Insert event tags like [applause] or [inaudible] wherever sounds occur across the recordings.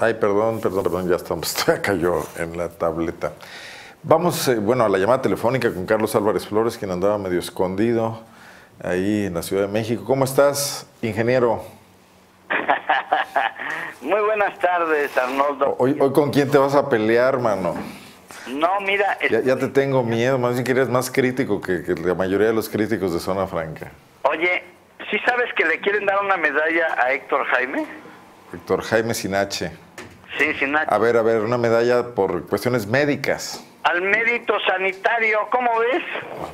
Ay, perdón, perdón, perdón, ya estamos, [laughs] yo en la tableta. Vamos, eh, bueno, a la llamada telefónica con Carlos Álvarez Flores, quien andaba medio escondido ahí en la Ciudad de México. ¿Cómo estás, ingeniero? [laughs] Muy buenas tardes, Arnoldo. Hoy, hoy con quién te vas a pelear, mano. No, mira... Ya, ya te tengo miedo, más bien que eres más crítico que, que la mayoría de los críticos de Zona Franca. Oye, ¿sí sabes que le quieren dar una medalla a Héctor Jaime? Héctor Jaime Sinache. Sí, Sinache. A ver, a ver, una medalla por cuestiones médicas. Al mérito sanitario, ¿cómo ves?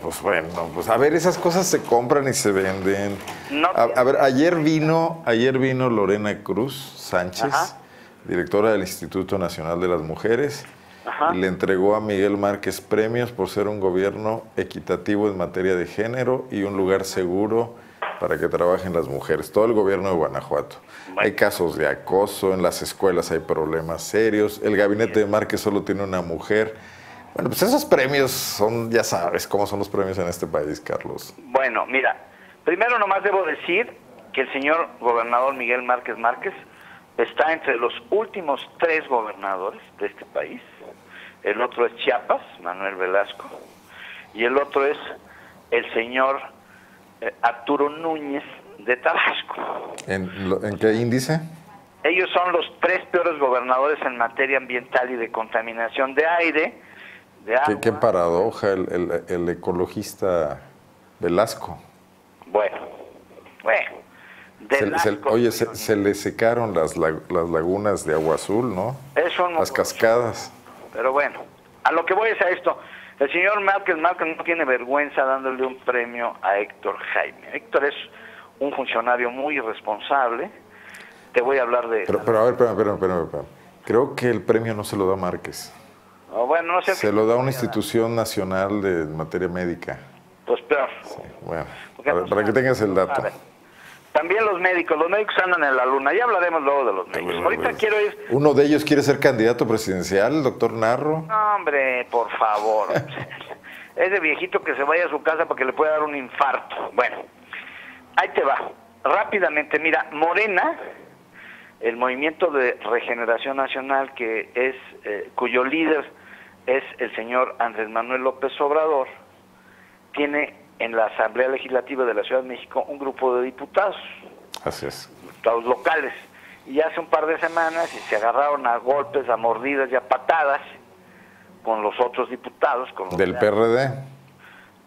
Pues bueno, pues a ver, esas cosas se compran y se venden. No a, ver, ayer vino, ayer vino Lorena Cruz Sánchez, Ajá. directora del Instituto Nacional de las Mujeres, Ajá. y le entregó a Miguel Márquez premios por ser un gobierno equitativo en materia de género y un lugar seguro para que trabajen las mujeres. Todo el gobierno de Guanajuato. Bueno. Hay casos de acoso, en las escuelas hay problemas serios, el gabinete de Márquez solo tiene una mujer. Bueno, pues esos premios son, ya sabes cómo son los premios en este país, Carlos. Bueno, mira, primero nomás debo decir que el señor gobernador Miguel Márquez Márquez está entre los últimos tres gobernadores de este país. El otro es Chiapas, Manuel Velasco, y el otro es el señor Arturo Núñez de Tabasco. ¿En, lo- en qué índice? Ellos son los tres peores gobernadores en materia ambiental y de contaminación de aire, de agua. ¿Qué, qué paradoja el, el- el ecologista Velasco. Bueno, bueno. Se- se- oye, se, se le secaron las, lag- las lagunas de agua azul, ¿no? Es un Las cascadas. Pero bueno, a lo que voy es a esto. El señor Márquez Márquez no tiene vergüenza dándole un premio a Héctor Jaime. Héctor es un funcionario muy irresponsable. Te voy a hablar de... Pero, pero a ver, espérame, espérame, espérame, espérame. Creo que el premio no se lo da Márquez. Oh, bueno, no sé... Se lo da una institución nacional de materia médica. Pues peor. Bueno, Porque a ver, no para que tengas el dato. También los médicos, los médicos andan en la luna. Ya hablaremos luego de los médicos. Ahorita quiero ir... Uno de ellos quiere ser candidato presidencial, el doctor Narro. No, hombre, por favor. [laughs] Ese viejito que se vaya a su casa porque le puede dar un infarto. Bueno, ahí te va. Rápidamente, mira, Morena, el movimiento de regeneración nacional que es eh, cuyo líder es el señor Andrés Manuel López Obrador, tiene en la Asamblea Legislativa de la Ciudad de México un grupo de diputados Así es. diputados locales. Y hace un par de semanas y se agarraron a golpes, a mordidas y a patadas con los otros diputados, con los Del de- PRD.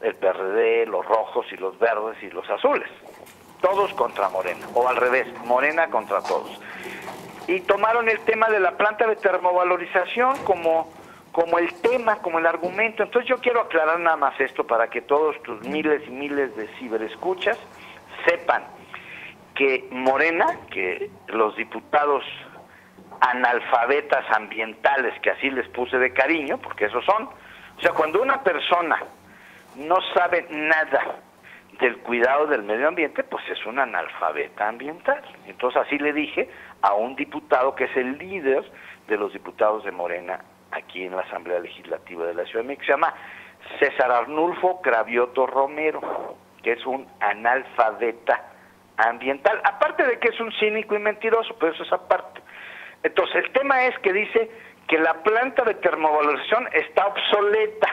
el PRD, los rojos y los verdes y los azules. Todos contra Morena, o al revés, Morena contra todos. Y tomaron el tema de la planta de termovalorización como, como el tema, como el argumento. Entonces yo quiero aclarar nada más esto para que todos tus miles y miles de ciberescuchas sepan que Morena, que los diputados analfabetas ambientales, que así les puse de cariño, porque esos son, o sea, cuando una persona no sabe nada del cuidado del medio ambiente, pues es un analfabeta ambiental. Entonces así le dije a un diputado que es el líder de los diputados de Morena aquí en la Asamblea Legislativa de la Ciudad de México, se llama César Arnulfo Cravioto Romero, que es un analfabeta ambiental, aparte de que es un cínico y mentiroso, pero eso es aparte. Entonces el tema es que dice que la planta de termovalorización está obsoleta.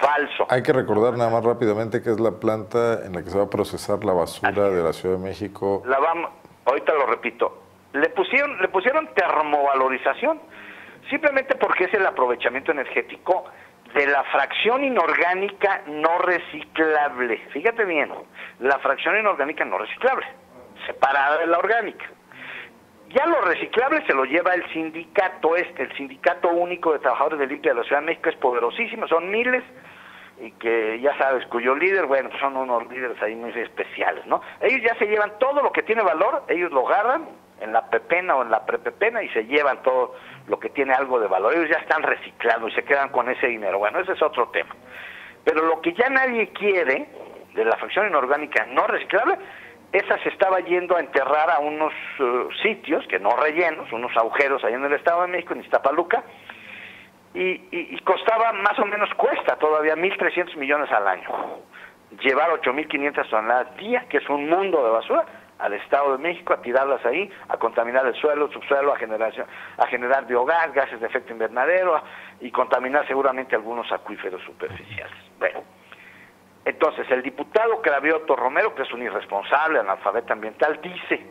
Falso. Hay que recordar nada más rápidamente que es la planta en la que se va a procesar la basura de la Ciudad de México. La vamos, ahorita lo repito. Le pusieron, le pusieron termovalorización simplemente porque es el aprovechamiento energético de la fracción inorgánica no reciclable. Fíjate bien, la fracción inorgánica no reciclable, separada de la orgánica. Ya lo reciclable se lo lleva el sindicato este, el Sindicato Único de Trabajadores de Limpia de la Ciudad de México, es poderosísimo, son miles, y que ya sabes, cuyo líder, bueno, son unos líderes ahí muy especiales, ¿no? Ellos ya se llevan todo lo que tiene valor, ellos lo agarran en la pepena o en la prepepena y se llevan todo lo que tiene algo de valor. Ellos ya están reciclando y se quedan con ese dinero. Bueno, ese es otro tema. Pero lo que ya nadie quiere de la fracción inorgánica no reciclable, esa se estaba yendo a enterrar a unos eh, sitios, que no rellenos, unos agujeros ahí en el Estado de México, en Iztapaluca, y costaba más o menos, cuesta todavía 1.300 millones al año. Llevar 8.500 toneladas día, que es un mundo de basura, al Estado de México a tirarlas ahí, a contaminar el suelo, el subsuelo, a, generación, a generar biogás, gases de efecto invernadero y contaminar seguramente algunos acuíferos superficiales. Bueno, entonces el diputado Cravioto Romero, que es un irresponsable, analfabeta ambiental, dice,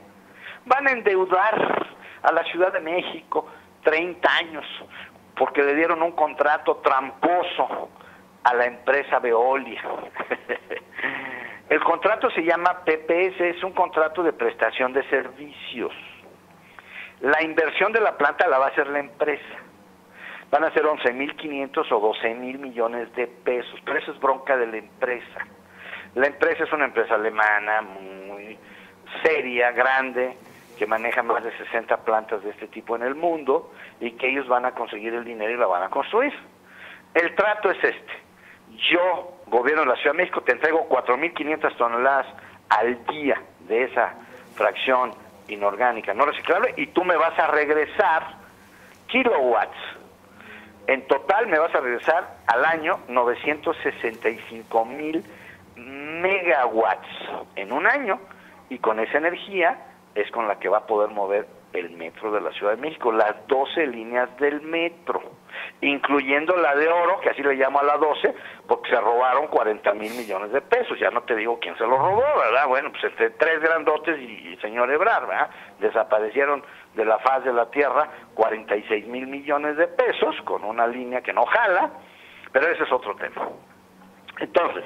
van a endeudar a la Ciudad de México 30 años porque le dieron un contrato tramposo a la empresa Veolia. [laughs] El contrato se llama PPS, es un contrato de prestación de servicios. La inversión de la planta la va a hacer la empresa. Van a ser 11.500 o 12.000 millones de pesos, pero eso es bronca de la empresa. La empresa es una empresa alemana muy seria, grande, que maneja más de 60 plantas de este tipo en el mundo y que ellos van a conseguir el dinero y la van a construir. El trato es este. Yo gobierno de la Ciudad de México, te entrego 4.500 toneladas al día de esa fracción inorgánica no reciclable y tú me vas a regresar kilowatts. En total me vas a regresar al año 965 mil megawatts en un año y con esa energía es con la que va a poder mover el metro de la Ciudad de México, las 12 líneas del metro incluyendo la de oro, que así le llamo a la 12, porque se robaron 40 mil millones de pesos. Ya no te digo quién se lo robó, ¿verdad? Bueno, pues entre tres grandotes y, el señor Ebrar, ¿verdad? Desaparecieron de la faz de la tierra 46 mil millones de pesos con una línea que no jala, pero ese es otro tema. Entonces,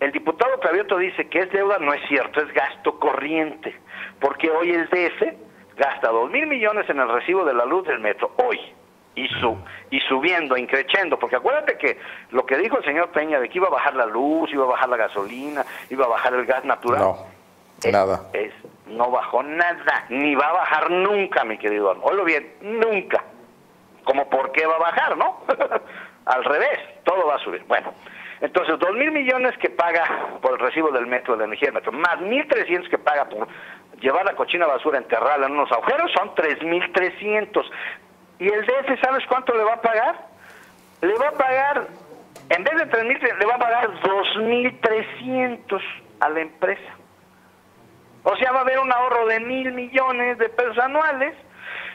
el diputado Clavioto dice que es deuda, no es cierto, es gasto corriente, porque hoy el DF gasta 2 mil millones en el recibo de la luz del metro, hoy y, su, y subiendo, increciendo, porque acuérdate que lo que dijo el señor Peña de que iba a bajar la luz, iba a bajar la gasolina, iba a bajar el gas natural. No, nada. Es, no bajó nada, ni va a bajar nunca, mi querido Oílo bien, nunca. Como por qué va a bajar, ¿no? [laughs] Al revés, todo va a subir. Bueno, entonces, dos mil millones que paga por el recibo del metro, de la energía del metro, más mil trescientos que paga por llevar la cochina basura, enterrarla en unos agujeros, son tres mil trescientos. ¿Y el DF sabes cuánto le va a pagar? Le va a pagar, en vez de 3.000, le va a pagar 2.300 a la empresa. O sea, va a haber un ahorro de mil millones de pesos anuales.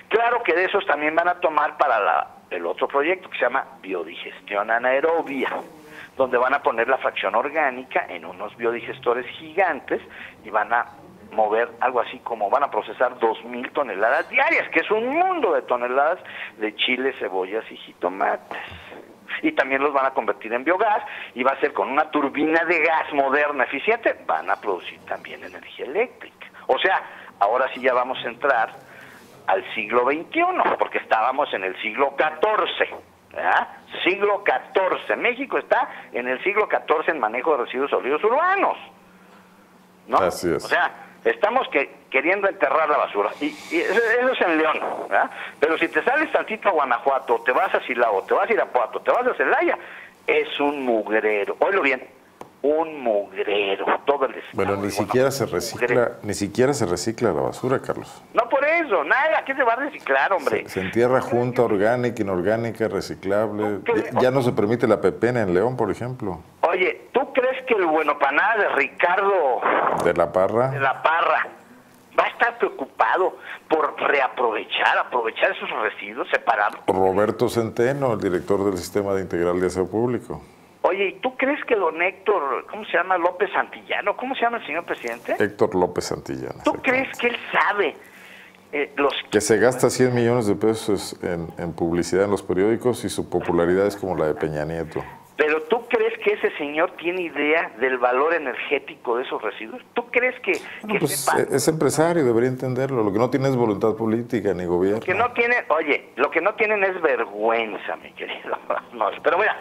Claro que de esos también van a tomar para la, el otro proyecto que se llama biodigestión anaerobia, donde van a poner la fracción orgánica en unos biodigestores gigantes y van a mover algo así como van a procesar dos mil toneladas diarias, que es un mundo de toneladas de chile, cebollas y jitomates. Y también los van a convertir en biogás y va a ser con una turbina de gas moderna, eficiente, van a producir también energía eléctrica. O sea, ahora sí ya vamos a entrar al siglo XXI, porque estábamos en el siglo XIV. Siglo XIV. México está en el siglo XIV en manejo de residuos sólidos urbanos. ¿no? Así es. O sea, Estamos que, queriendo enterrar la basura. Y, eso, es en León. Pero si te sales tantito a Guanajuato, te vas a Silao, te vas a Irapuato, te vas a Celaya, es un mugrero. Oílo bien, un mugrero. Todo el Bueno, ni siquiera se recicla, ni siquiera se recicla la basura, Carlos. No por eso, nada, ¿qué se va a reciclar, hombre? Se, entierra junta, orgánica, inorgánica, reciclable. Ya, no se permite la pepena en León, por ejemplo. Oye, ¿tú crees que el bueno para nada de Ricardo de la Parra de la Parra va a estar preocupado por reaprovechar, aprovechar esos residuos separados? Roberto Centeno, el director del Sistema de Integral de Aseo Público. Oye, ¿y tú crees que don Héctor, ¿cómo se llama? López Santillano, ¿cómo se llama el señor presidente? Héctor López Santillano. ¿Tú crees que él sabe eh, los... Que se gasta 100 millones de pesos en, en publicidad en los periódicos y su popularidad es como la de Peña Nieto. Pero tú crees que ese señor tiene idea del valor energético de esos residuos? ¿Tú crees que, pues, es empresario, debería entenderlo. Lo que no tiene es voluntad política ni gobierno. que no tiene, oye, lo que no tienen es vergüenza, mi querido. [laughs] pero mira,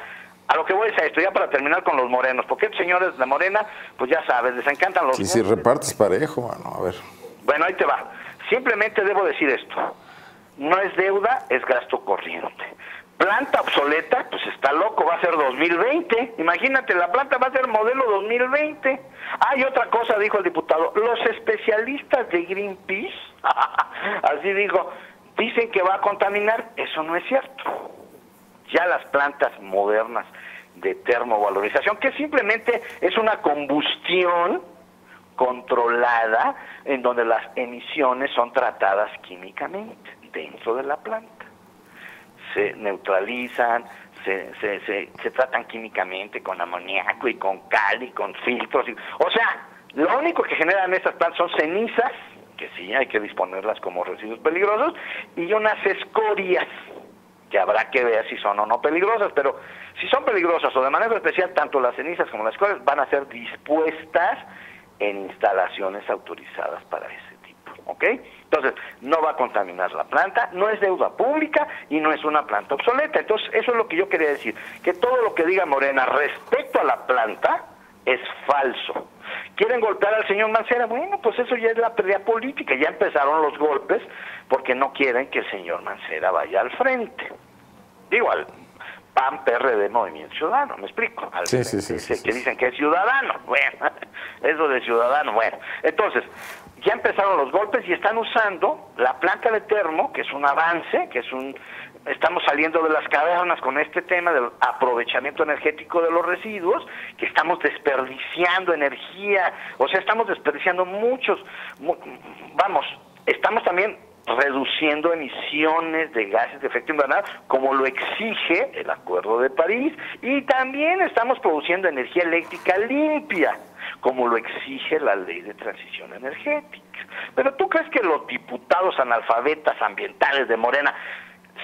a lo que voy es a esto, ya para terminar con los morenos, porque estos señores de Morena, pues ya sabes, les encantan los... Y si repartes parejo, mano, a ver. Bueno, ahí te va. Simplemente debo decir esto. No es deuda, es gasto corriente. Planta obsoleta, pues está loco, va a ser 2020. Imagínate, la planta va a ser modelo 2020. Hay otra cosa, dijo el diputado, los especialistas de Greenpeace, [laughs] así dijo, dicen que va a contaminar. Eso no es cierto ya las plantas modernas de termovalorización, que simplemente es una combustión controlada en donde las emisiones son tratadas químicamente dentro de la planta. Se neutralizan, se, se, se, tratan químicamente con amoníaco y con cal y con filtros. o sea, lo único que generan estas plantas son cenizas, que sí hay que disponerlas como residuos peligrosos, y unas escorias, que habrá que ver si son o no peligrosas, pero si son peligrosas o de manera especial, tanto las cenizas como las escorias van a ser dispuestas en instalaciones autorizadas para ese tipo, ¿ok? Entonces, no va a contaminar la planta, no es deuda pública y no es una planta obsoleta. Entonces, eso es lo que yo quería decir, que todo lo que diga Morena respecto a la planta es falso. ¿Quieren golpear al señor Mancera? Bueno, pues eso ya es la pelea política, ya empezaron los golpes porque no quieren que el señor Mancera vaya al frente. Digo, al PAN, PRD, Movimiento Ciudadano, ¿me explico? sí, sí, sí, Que dicen que es ciudadano, [laughs] bueno, eso de ciudadano, bueno. Entonces, ya empezaron los golpes y están usando la planta de termo, que es un avance, que es un... Estamos saliendo de las cavernas con este tema del aprovechamiento energético de los residuos, que estamos desperdiciando energía, o sea, estamos desperdiciando muchos, vamos, estamos también reduciendo emisiones de gases de efecto invernadero, como lo exige el Acuerdo de París, y también estamos produciendo energía eléctrica limpia, como lo exige la Ley de Transición Energética. Pero tú crees que los diputados analfabetas ambientales de Morena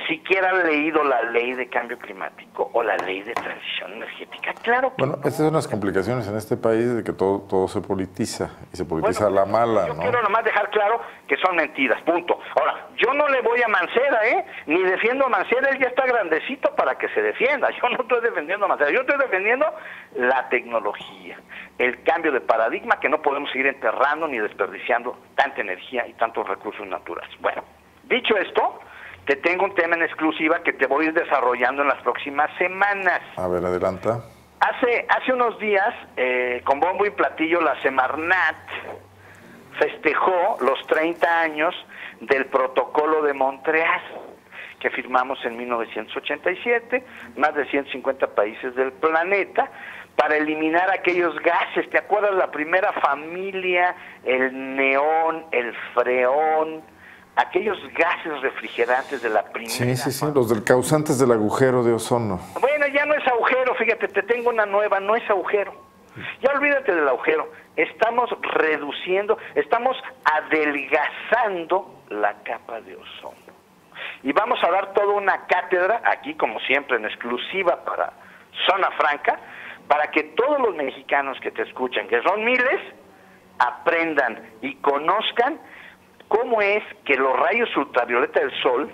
siquiera han leído la ley de cambio climático o la ley de transición energética. Claro que Bueno, estas son las complicaciones en este país de que todo, todo se politiza y se politiza la mala, yo quiero nomás dejar claro que son mentiras, punto. Ahora, yo no le voy a Mancera, ¿eh? Ni defiendo a Mancera, él ya está grandecito para que se defienda. [laughs] Yo no estoy defendiendo a Mancera, yo estoy defendiendo la tecnología, el cambio de paradigma que no podemos seguir enterrando ni desperdiciando tanta energía y tantos recursos naturales. Bueno, dicho esto, te tengo un tema en exclusiva que te voy a ir desarrollando en las próximas semanas. A ver, adelanta. Hace, hace unos días, eh, con bombo y platillo, la Semarnat festejó los 30 años del protocolo de Montreal que firmamos en 1987, más de 150 países del planeta, para eliminar aquellos gases. ¿Te acuerdas la primera familia, el neón, el freón, aquellos gases refrigerantes de la primera. Sí, sí, sí, los del causantes del agujero de ozono. Bueno, ya no es agujero, fíjate, te tengo una nueva, no es agujero. Ya olvídate del agujero. Estamos reduciendo, estamos adelgazando la capa de ozono. Y vamos a dar toda una cátedra, aquí como siempre en exclusiva para Zona Franca, para que todos los mexicanos que te escuchan, que son miles, aprendan y conozcan cómo es que los rayos ultravioleta del sol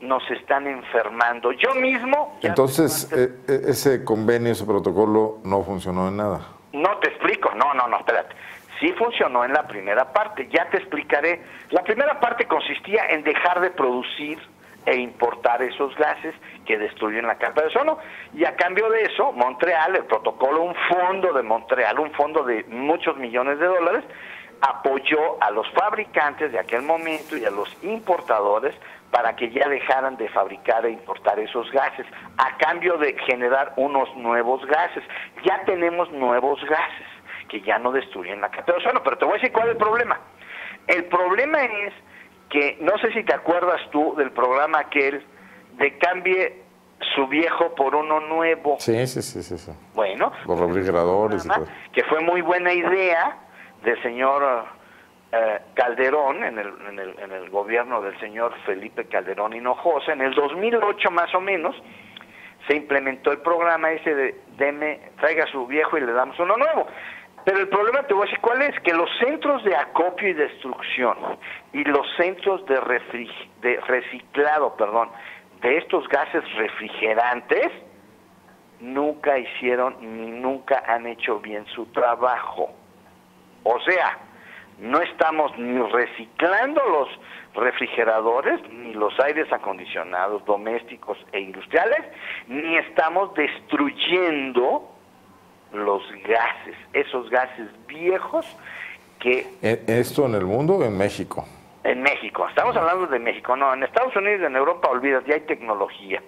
nos están enfermando. Yo mismo... Entonces, eh, eh, ese convenio, ese protocolo no funcionó en nada. No te explico, no, no, no, espérate. Sí funcionó en la primera parte, ya te explicaré. La primera parte consistía en dejar de producir e importar esos gases que destruyen la capa de ozono. Y a cambio de eso, Montreal, el protocolo, un fondo de Montreal, un fondo de muchos millones de dólares, apoyó a los fabricantes de aquel momento y a los importadores para que ya dejaran de fabricar e importar esos gases, a cambio de generar unos nuevos gases. Ya tenemos nuevos gases que ya no destruyen la capa de ozono, pero te voy a decir cuál es el problema. El problema es que, no sé si te acuerdas tú del programa aquel de cambie su viejo por uno nuevo. Sí, sí, sí, sí. Bueno. Los refrigeradores. Que fue muy buena idea del señor eh, Calderón, en el, en, el, en el gobierno del señor Felipe Calderón Hinojosa, en el 2008 más o menos, se implementó el programa ese de deme, traiga su viejo y le damos uno nuevo. Pero el problema te voy a decir cuál es, que los centros de acopio y destrucción y los centros de, de reciclado, perdón, de estos gases refrigerantes nunca hicieron ni nunca han hecho bien su trabajo. O sea, no estamos ni reciclando los refrigeradores, ni los aires acondicionados domésticos e industriales, ni estamos destruyendo los gases, esos gases viejos que... ¿E-, ¿Esto en el mundo o en México? En México, estamos hablando de México, no, en Estados Unidos y en Europa, olvidas, ya hay tecnología.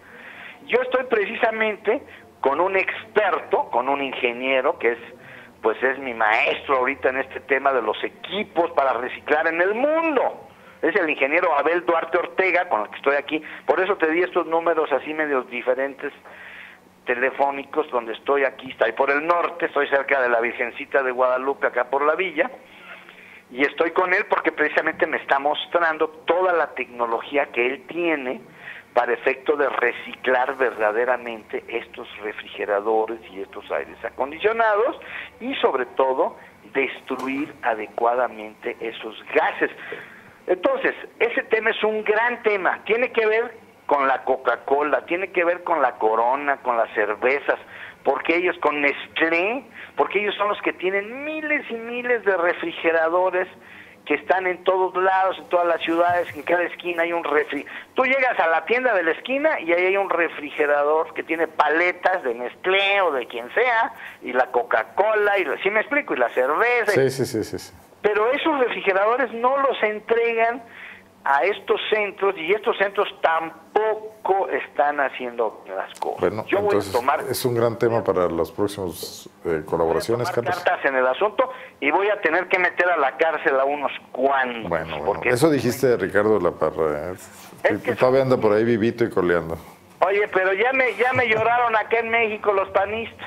Yo estoy precisamente con un experto, con un ingeniero que es pues es mi maestro ahorita en este tema de los equipos para reciclar en el mundo. Es el ingeniero Abel Duarte Ortega, con el que estoy aquí. Por eso te di estos números así medios diferentes telefónicos, donde estoy aquí, estoy por el norte, estoy cerca de la Virgencita de Guadalupe, acá por la villa, y estoy con él porque precisamente me está mostrando toda la tecnología que él tiene para efecto de reciclar verdaderamente estos refrigeradores y estos aires acondicionados y sobre todo destruir adecuadamente esos gases. Entonces, ese tema es un gran tema, tiene que ver con la Coca-Cola, tiene que ver con la Corona, con las cervezas, porque ellos con Nestlé, porque ellos son los que tienen miles y miles de refrigeradores que están en todos lados, en todas las ciudades, en cada esquina hay un refri. Tú llegas a la tienda de la esquina y ahí hay un refrigerador que tiene paletas de Nestlé o de quien sea, y la Coca-Cola, y ¿sí me explico? Y la cerveza. Sí, sí, sí, sí. sí. Pero esos refrigeradores no los entregan a estos centros y estos centros tampoco están haciendo las cosas. Bueno, Yo voy a tomar es un gran tema para las próximas eh, colaboraciones, tomar Carlos. cartas en el asunto y voy a tener que meter a la cárcel a unos cuantos. Bueno, bueno, porque eso dijiste Ricardo la Parra. ¿eh? Es que Todavía anda por ahí vivito y coleando. Oye, pero ya me, ya me lloraron acá en México los panistas.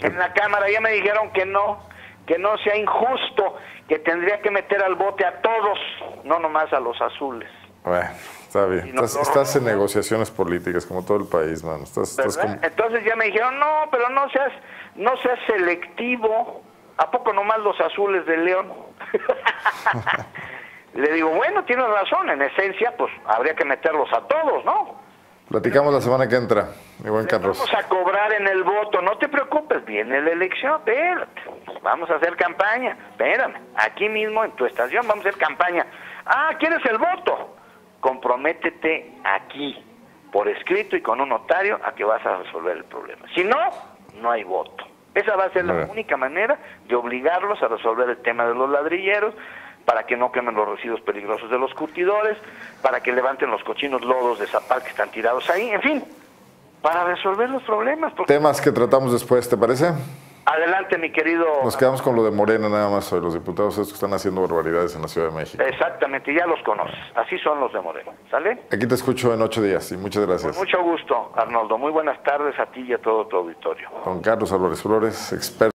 En la Cámara ya me dijeron que no, que no sea injusto, que tendría que meter al bote a todos, no nomás a los azules. Bueno, está bien. Estás, estás en negociaciones políticas, como todo el país, mano. Estás, estás ¿verdad? como- Entonces ya me dijeron, no, pero no seas, no seas selectivo. ¿A poco nomás los azules de León? [laughs] [laughs] Le digo, bueno, tienes razón, en esencia, pues habría que meterlos a todos, ¿no? Platicamos la semana que entra, mi buen Carlos. Vamos a cobrar en el voto, no te preocupes, viene la elección, espérate, vamos a hacer campaña, espérame, aquí mismo en tu estación vamos a hacer campaña. Ah, ¿quieres el voto? Comprométete aquí, por escrito y con un notario, a que vas a resolver el problema. Si no, no hay voto. Esa va a ser la única manera de obligarlos a resolver el tema de los ladrilleros, para que no quemen los residuos peligrosos de los curtidores, para que levanten los cochinos lodos de zapal que están tirados ahí, en fin, para resolver los problemas. Temas que tratamos después, ¿te parece? Adelante, mi querido. Nos quedamos con lo de Morena nada más hoy, los diputados estos que están haciendo barbaridades en la Ciudad de México. Exactamente, ya los conoces. Así son los de Moreno. ¿Sale? Aquí te escucho en ocho días y muchas Con gracias. mucho gusto, Arnoldo. Muy buenas tardes a ti y a todo tu auditorio. Don Carlos Álvarez Flores, experto.